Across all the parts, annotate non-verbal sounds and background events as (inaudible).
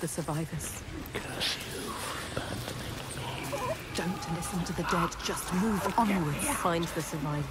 the survivors. Curse you, abandoned me. Don't listen to the dead, just move onwards. Find the survivors.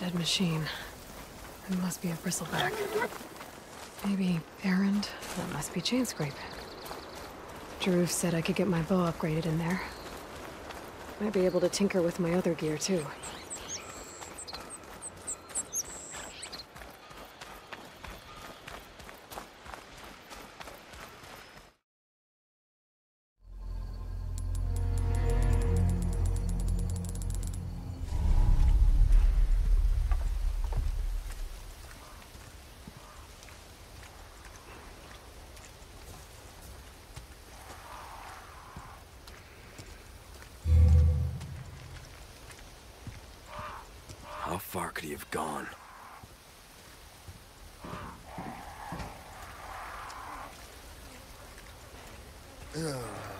Dead machine. It must be a bristleback. Maybe errand. That must be Chainscrape. Jaruf said I could get my bow upgraded in there. Might be able to tinker with my other gear too. But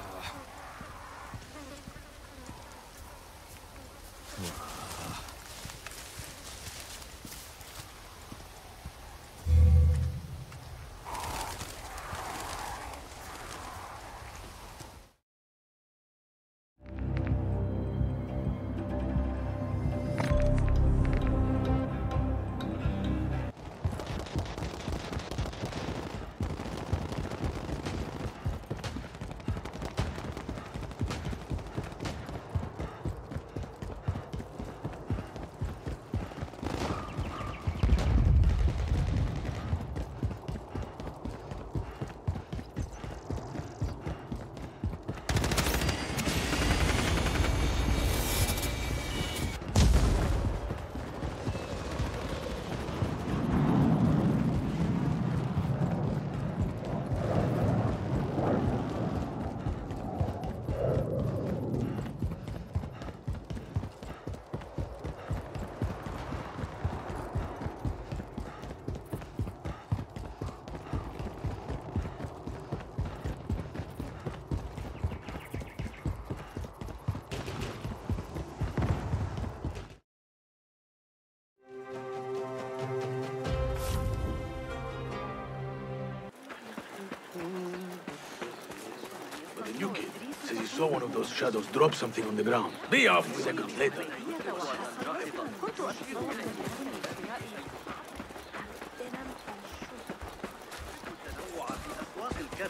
the new kid says he saw one of those shadows drop something on the ground. Be off seconds later.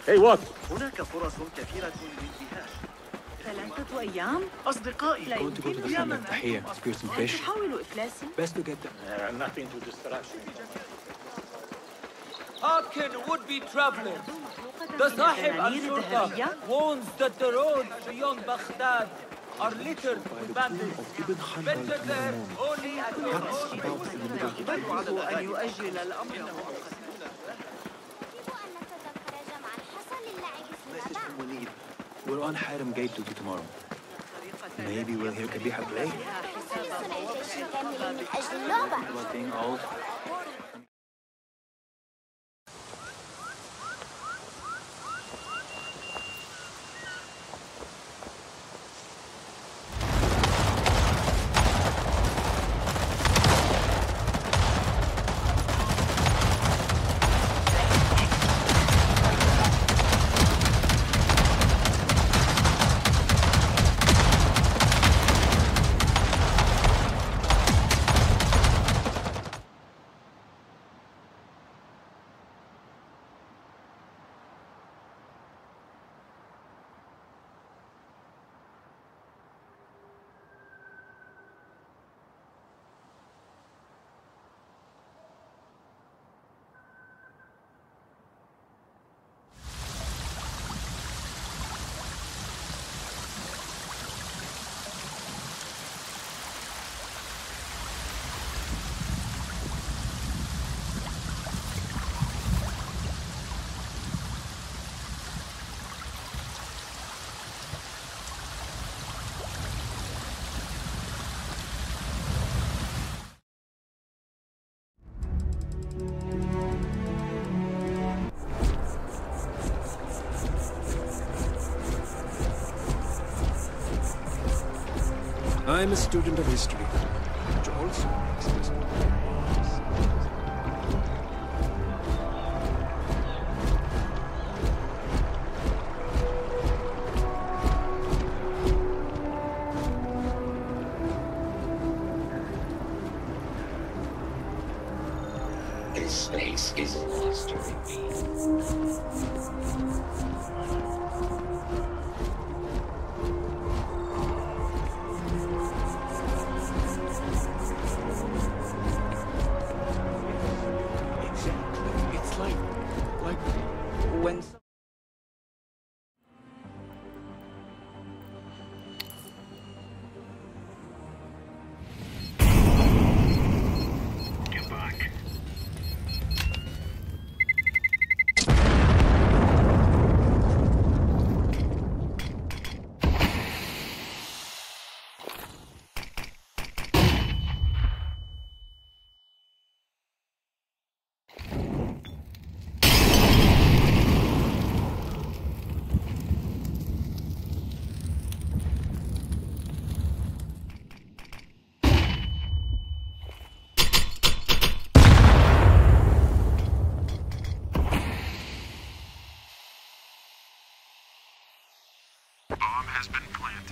Hey, what? هناك فرص كثيرة للانتهاش ثلاثة أيام؟ أصدقائي لا Going to go to the يمكنني. sun of Tahir, spear some fish. تحاول إفلاسي؟ Best to get them. Uh, nothing to distract you. Hearken, would-be travelers. The ده صاحب الشرطة wounds that the road beyond Baghdad are littered with bandits. Ventured there only at your own risk. يمكنه أن يؤجل الأمر مؤقتا. We're on Hiram Gate duty tomorrow. Maybe we'll hear Kabiha play. One thing off. I'm a student of history. When. Has been planted.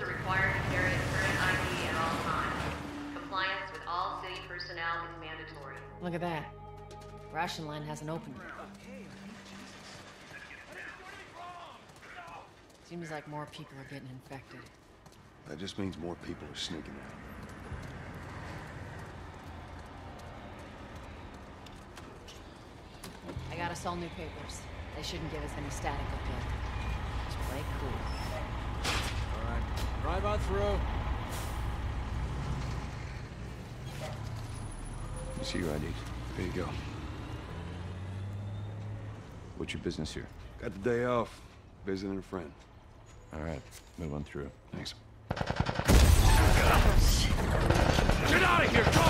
Citizens are required to carry a current ID at all times. Compliance with all city personnel is mandatory. Look at that. Ration line hasn't opened. Seems like more people are getting infected. That just means more people are sneaking out. I got us all new papers. They shouldn't give us any static up yet. Just play cool. All right. Drive on through. You see your ID. There you go. What's your business here? Got the day off. Visiting a friend. All right, move on through. Thanks. Get out of here, go!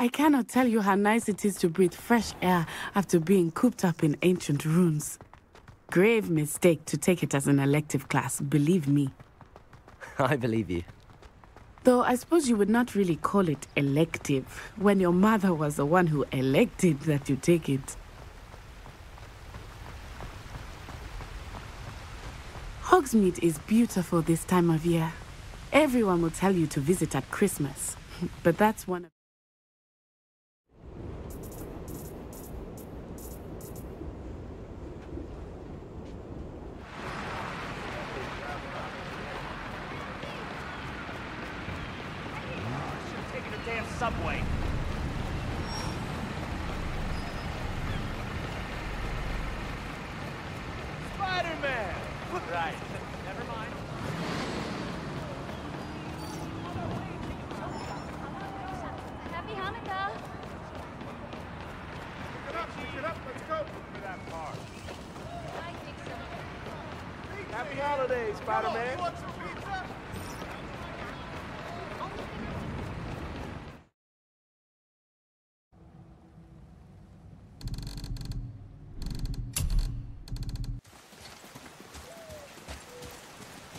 I cannot tell you how nice it is to breathe fresh air after being cooped up in ancient ruins. Grave mistake to take it as an elective class, believe me. (laughs) I believe you. Though I suppose you would not really call it elective when your mother was the one who elected that you take it. Hogsmeade is beautiful this time of year. Everyone will tell you to visit at Christmas, (laughs) but that's one of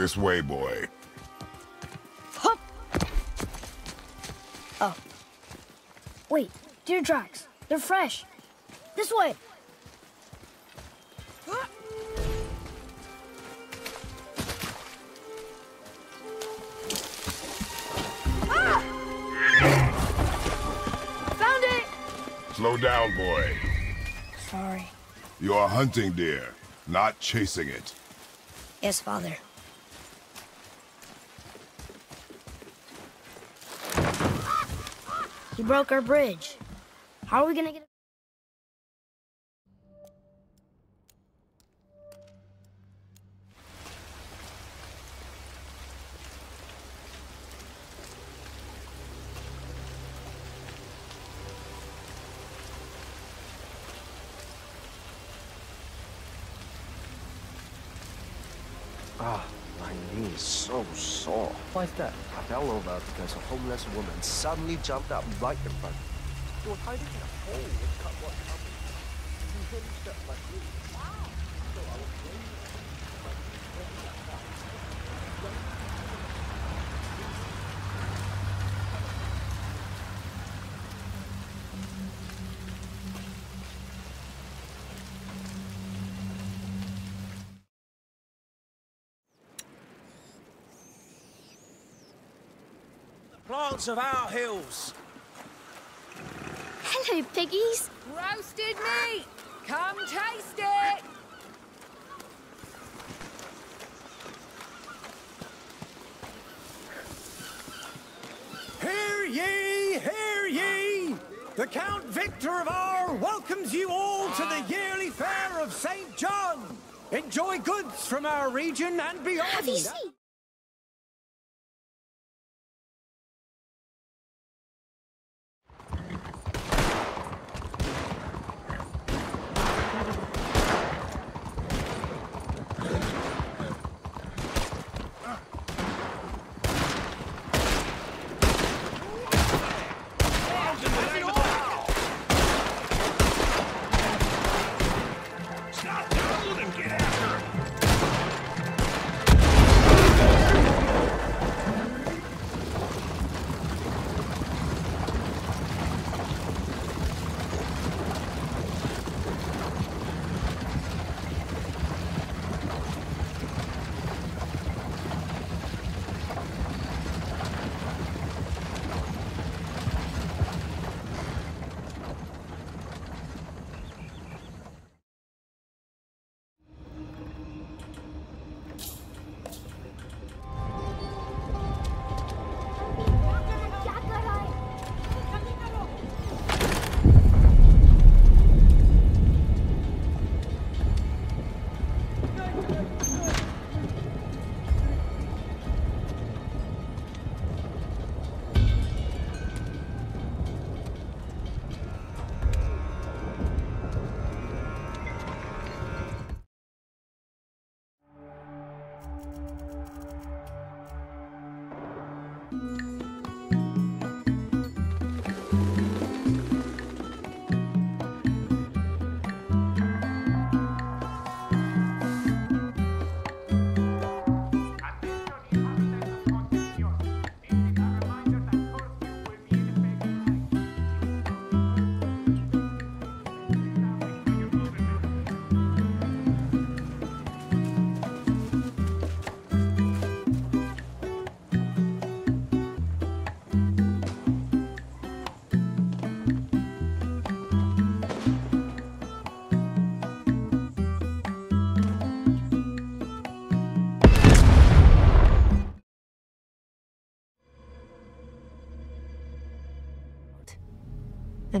This way, boy. Hup! Oh. Wait, deer tracks. They're fresh. This way. Ah! Found it! Slow down, boy. Sorry. You are hunting deer, not chasing it. Yes, father. He broke our bridge. How are we gonna get is so sore. Why is that? I fell over because a homeless woman suddenly jumped up right in front. She was hiding in a hole with cardboard covers. She hinged up like me. Plants of our hills. Hello, piggies. Roasted meat! Come taste it! Hear ye, hear ye! The Count Victor of R welcomes you all to the yearly fair of St. John. Enjoy goods from our region and beyond. Have you seen?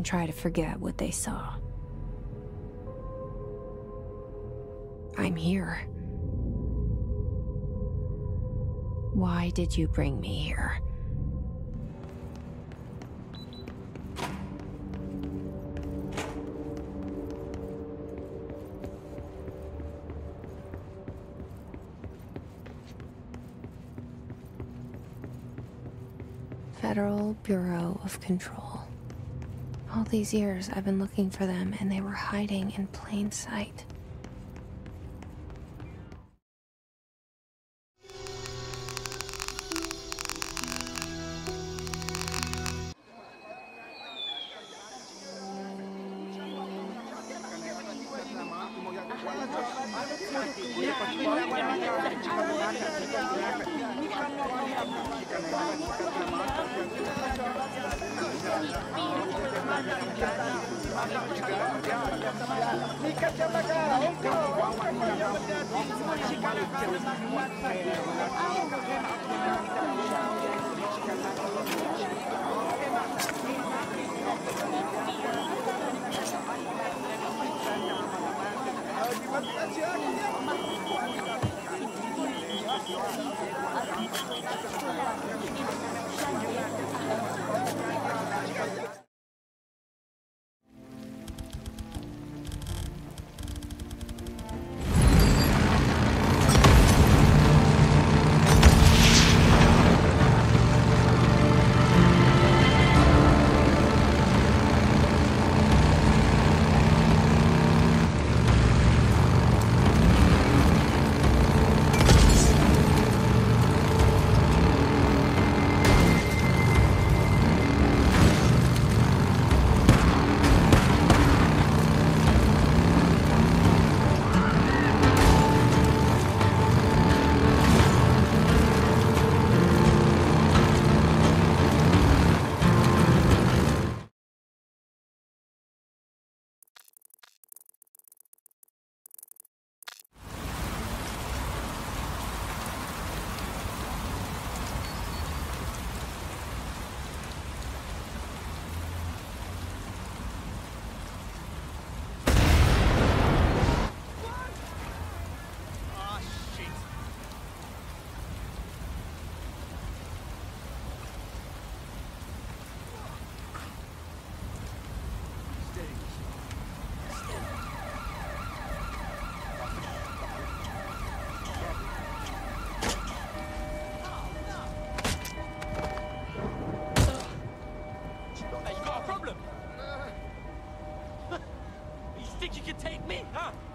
And try to forget what they saw. I'm here. Why did you bring me here? Federal Bureau of Control. All these years I've been looking for them and they were hiding in plain sight. Thank you. 啊。